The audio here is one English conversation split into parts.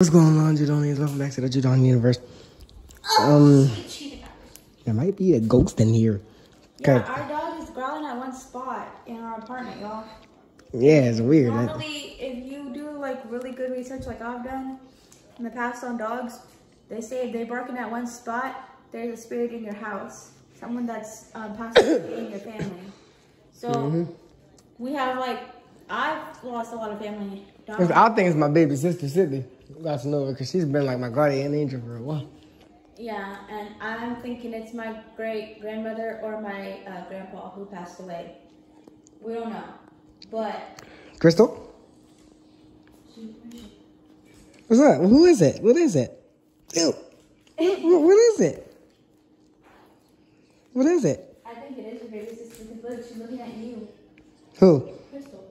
What's going on, JueDonians? Welcome back to the JueDon Universe. Um, there might be a ghost in here. Yeah, our dog is growling at one spot in our apartment, y'all. Yeah, it's weird. Normally, if you do like really good research, like I've done in the past on dogs, they say if they're barking at one spot, there's a spirit in your house, someone that's um, possibly in your family. So Mm-hmm. we have like I've lost a lot of family I think it's my baby sister, Sydney. Got to know her because she's been like my guardian angel for a while. Yeah, and I'm thinking it's my great grandmother or my uh, grandpa who passed away. We don't know, but Crystal? What's up? Who is it? What is it? Ew. What, what- what is it? What is it? I think it is your baby sister because look, she's looking at you, Who? Crystal.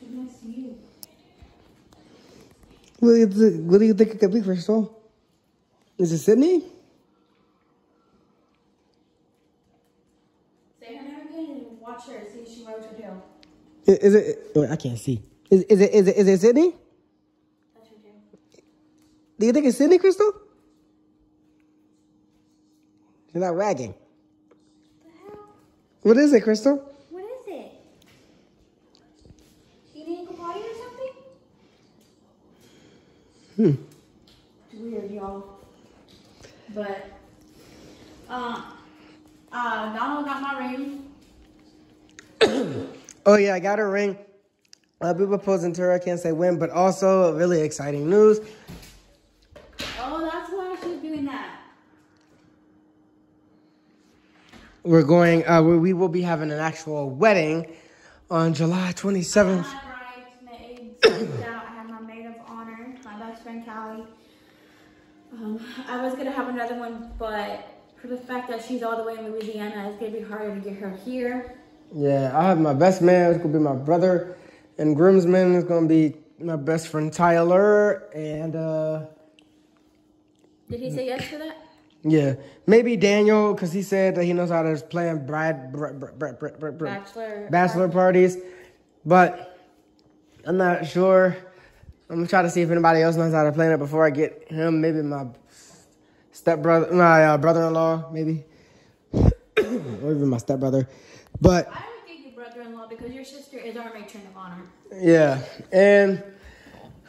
She's next to you. What do you, th- what do you think it could be, Crystal? Is it Sydney? Say her name again and watch her. See if she wags her tail. I- Is it? oh, I can't see. Is, is it? Is it? Is it Sydney? That's her. Do you think it's Sydney, Crystal? You're not wagging. What is it, Crystal? What is it? You need to go potty or something? Hmm. It's weird, y'all. But, uh, uh, Donald got my ring. Oh yeah, I got a ring. I'll be proposing to her. I can't say when, but also really exciting news. Oh, that's why she's doing that. We're going. Uh, we, we will be having an actual wedding on July 27th. My bridesmaids picked out. I have my maid of honor, my best friend Callie. Um, I was gonna have another one, but for the fact that she's all the way in Louisiana, it's gonna be harder to get her here. Yeah, I have my best man. It's gonna be my brother, and groomsman is gonna be my best friend Tyler, and uh, Did he say yes to that? yeah, maybe Daniel because he said that he knows how to play bride, br- br- br- br- br- br- Bachelor. bachelor parties, but I'm not sure. I'm gonna try to see if anybody else knows how to play it before I get him. Maybe my stepbrother, my uh, brother-in-law, maybe, or even my stepbrother. But I would think your brother-in-law because your sister is our matron of honor. yeah, and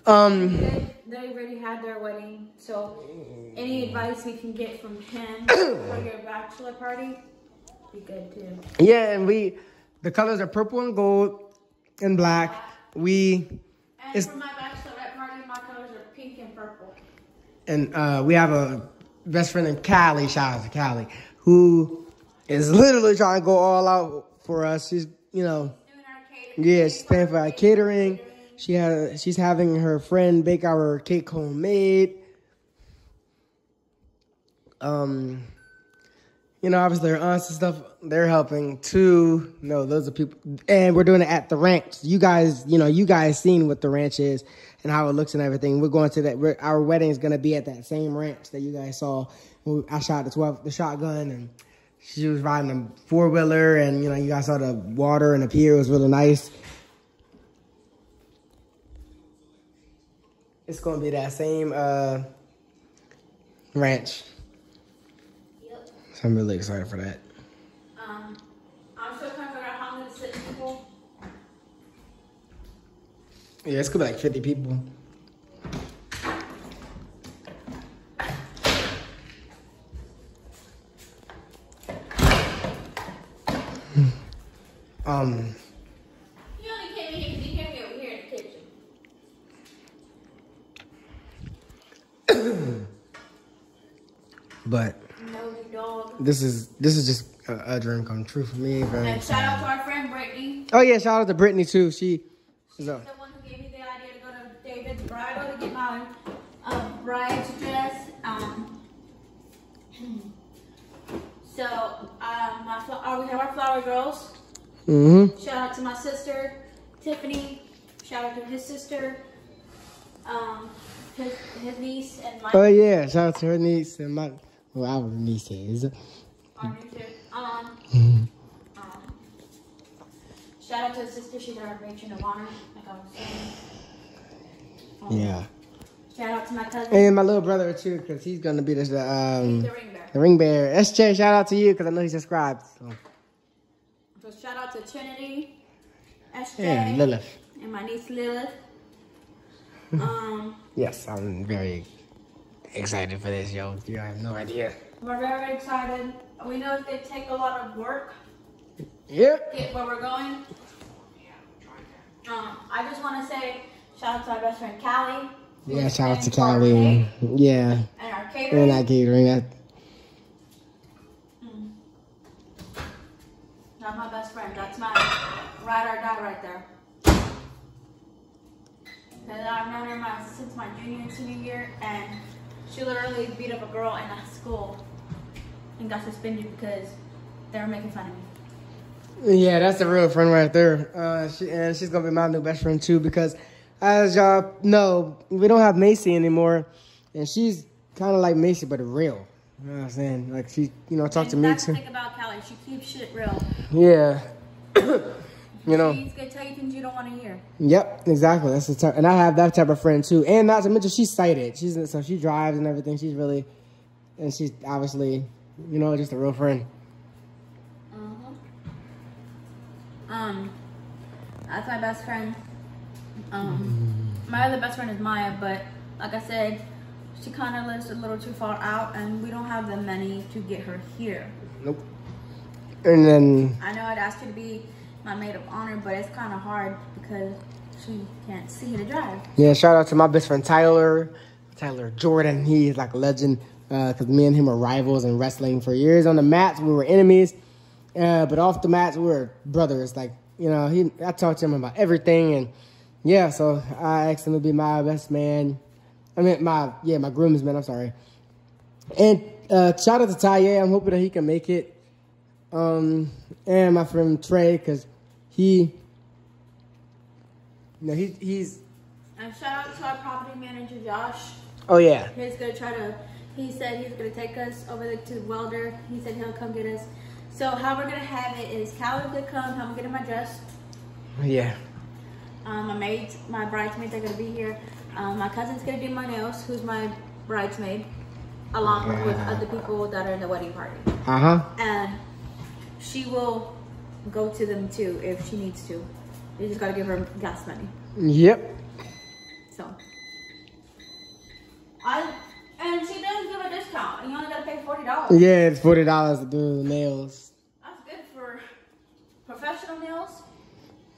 um, They, they already had their wedding, so any advice we can get from him for your bachelor party, be good too. yeah, and we the colors are purple and gold and black. We And It's- for my bachelorette party, my colors are pink and purple. And uh, we have a best friend named Callie. Shout out to Callie, who is literally trying to go all out for us. She's you know. Doing our catering. Yeah, she's paying for our catering. She has she's having her friend bake our cake homemade. Um, you know, obviously her aunts and stuff, they're helping too. No, those are people, and we're doing it at the ranch. You guys, you know, you guys seen what the ranch is and how it looks and everything. We're going to that. We're, our wedding is gonna be at that same ranch that you guys saw. I shot the twelve, the shotgun, and she was riding a four wheeler, and you know, you guys saw the water and the pier. It was really nice. It's gonna be that same uh, ranch. So I'm really excited for that. Um, I'm still trying to figure out how sit people. Yeah, it's gonna be like 50 people. um, You only came in here because you came me over here in the kitchen. but. This is this is just a, a dream come true for me. And shout out to our friend Brittany. Oh yeah, shout out to Brittany too. She, She's the one who gave me the idea to go to David's bridal to get my uh, bride's dress. Um, so, um, my uh, we have our flower girls. mm-hmm. Shout out to my sister, Tiffany. Shout out to his sister, um, his, his niece, and my Oh yeah, shout out to her niece and my our nieces. our. Um, um, shout out to his sister. She's our matron of honor, like I was saying. Um, Yeah. Shout out to my cousin, And my little brother too, because he's gonna be the um the ring bear. the ring bearer. SJ, shout out to you because I know he subscribed. So. So shout out to Trinity, SJ, And Lilith. and my niece Lilith. Um, Yes, I'm very excited for this, yo. You have no idea. we're very excited. We know it's gonna take a lot of work Yep. to get where we're going. Um, I just want to say shout out to my best friend Callie. Yeah, shout out to and our Callie. cake Yeah, And our and catering. that catering. That, That's my best friend. That's my ride or die right there. And I've known her my, since my junior and senior year, and she literally beat up a girl in a school and got suspended because they were making fun of me. yeah, that's a real friend right there. Uh, she, and she's gonna be my new best friend too because, as y'all know, we don't have Macy anymore, and she's kind of like Macy but real. You know what I'm saying? Like she, you know, talk to me that's too. the thing about Callie. She keeps shit real. Yeah. you know. She's gonna tell you things you don't want to hear. Yep, exactly. That's the type, and I have that type of friend too. And not to mention, she's sighted. She's so she drives and everything. She's really, and she's obviously, you know, just a real friend. Uh huh. Um, that's my best friend. Um, my other best friend is Maya, but like I said, she kind of lives a little too far out, and we don't have the money to get her here. Nope. And then I know I'd ask her to be my maid of honor, but it's kind of hard because she can't see to drive. yeah, shout out to my best friend Tyler, Tyler Jordan. He's like a legend because me and him are rivals in wrestling for years. On the mats, we were enemies, uh, but off the mats, we were brothers. Like you know, he I talked to him about everything, and yeah, so I asked him to be my best man. I mean, my yeah, my groomsman. I'm sorry. And uh, shout out to Taye. I'm hoping that he can make it. Um, and my friend Trey, because he, know, he he's. And shout out to our property manager Josh. Oh yeah, He's gonna try to. He said he's gonna take us over to the Welder. He said he'll come get us. So how we're gonna have it is Callie's gonna come. I'm getting my dress. yeah. Um, my maids, my bridesmaids are gonna be here. Um, my cousin's gonna do my nails, who's my bridesmaid, along with other people that are in the wedding party. Uh huh. And she will go to them too if she needs to. You just gotta give her gas money. Yep. So I and she does give a discount. And you only gotta pay forty dollars. Yeah, it's forty dollars to do the nails. That's good for professional nails.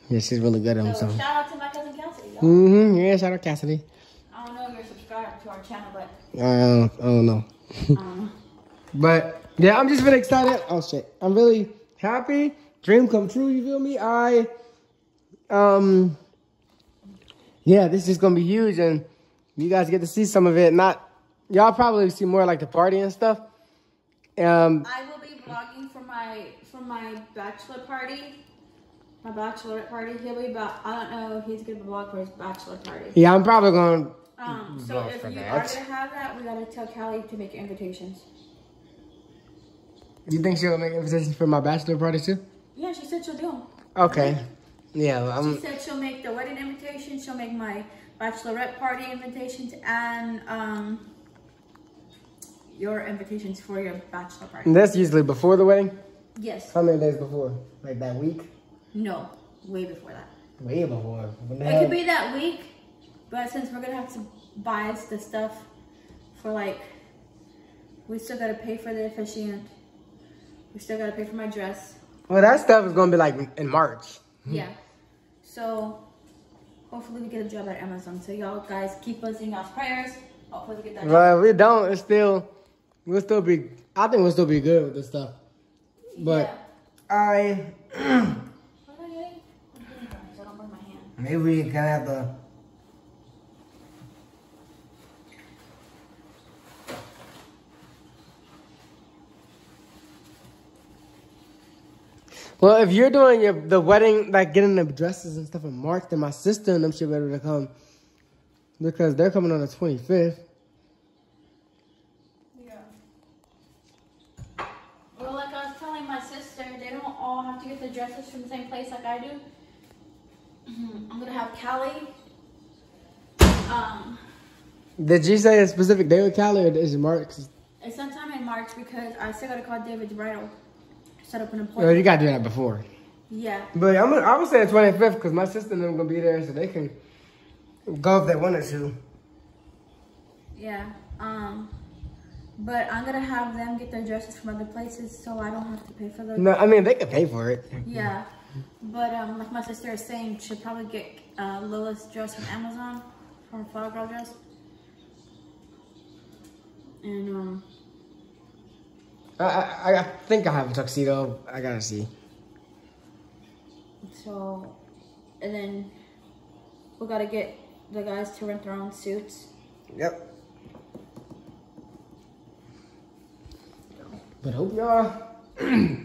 Yeah, she's really good at them. So So. shout out to my cousin Kelsey. y'all. Mm-hmm. Yeah, shout out Cassidy. I don't know if you're subscribed to our channel, but I don't, I don't know. um, But yeah, I'm just really excited. Oh shit, I'm really happy. Dream come true. You feel me? I, um, yeah, this is gonna be huge, and you guys get to see some of it. Not y'all probably see more like the party and stuff. Um, I will be vlogging for my for my bachelor party. My bachelorette party. He'll be about I don't know if he's gonna vlog for his bachelor party. yeah, I'm probably gonna. Um, so if you that. are gonna have that, we gotta tell Callie to make invitations. Do You think she'll make invitations for my bachelor party too? Yeah, she said she'll do them. Okay. Yeah, She said she'll make the wedding invitations, she'll make my bachelorette party invitations, and um, your invitations for your bachelor party. That's usually before the wedding. Yes. How many days before? Like that week? No. Way before that. Way before. When It hell- could be that week, but since we're gonna have to buy us the stuff for like, we still gotta pay for the officiant. We still gotta pay for my dress. Well, that stuff is gonna be like in March. Yeah. So hopefully we get a job at Amazon. So y'all guys keep us in y'all's prayers. Hopefully we get that job. But if we don't, it's still, we'll still be. I think we'll still be good with this stuff. But I What you doing? I'm doing guys, I don't my hand. maybe we kind of have to. Well, if you're doing your the wedding, like getting the dresses and stuff in March, then my sister and them should be able to come because they're coming on the 25th. Yeah. Well, like I was telling my sister, they don't all have to get the dresses from the same place like I do. I'm gonna have Callie. Um, Did you say a specific day with Cali or is it March? It's sometime in March because I still gotta call David's bridal, set up an Oh, appointment. you gotta do that before. Yeah. But I'm gonna, I say the 25th because my sister and them gonna be there so they can go if they wanted to. Yeah. Um, but I'm gonna have them get their dresses from other places, so I don't have to pay for them. No, I mean they could pay for it. Yeah. But um, like my sister is saying, she'll probably get uh, Lila's dress from Amazon, from a flower girl dress. And um, I, I I think I have a tuxedo. I gotta see. so, and then we gotta get the guys to rent their own suits. Yep. But hope y'all.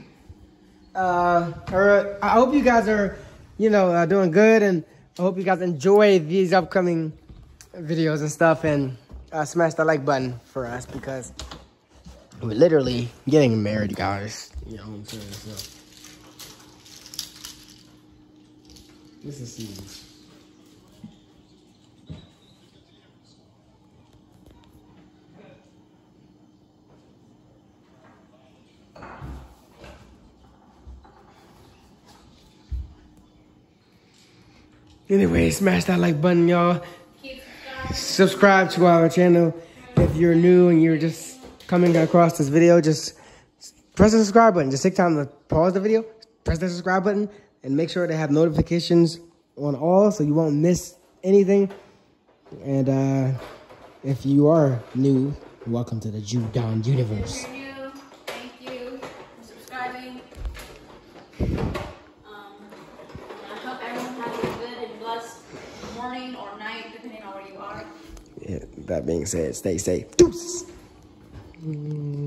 uh, or, I hope you guys are, you know, uh, doing good, and I hope you guys enjoy these upcoming videos and stuff, and uh, smash that like button for us because we're literally getting married, guys. You know what I'm saying? So. This is serious. Anyway, smash that like button, y'all. Subscribe to our channel. If you're new and you're just coming across this video, just press the subscribe button. Just take time to pause the video, press the subscribe button, and make sure to have notifications on all so you won't miss anything. And uh, if you are new, welcome to the JueDon universe. If you're thank you for subscribing. Um, I hope everyone has a good and blessed morning or night, depending on where you are. Yeah, that being said, stay safe. Deuces. Mm.